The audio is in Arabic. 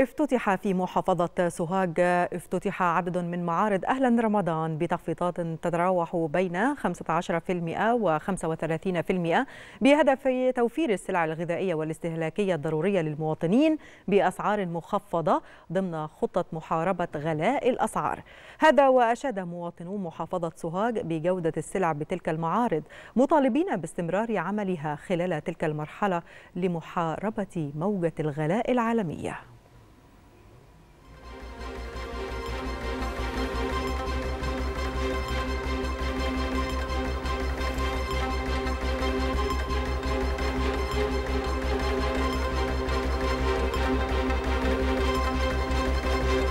افتتح في محافظة سوهاج افتتح عدد من معارض أهلا رمضان بتخفيضات تتراوح بين 15% و 35% بهدف توفير السلع الغذائية والاستهلاكية الضرورية للمواطنين بأسعار مخفضة ضمن خطة محاربة غلاء الأسعار. هذا وأشاد مواطنو محافظة سوهاج بجودة السلع بتلك المعارض مطالبين باستمرار عملها خلال تلك المرحلة لمحاربة موجة الغلاء العالمية.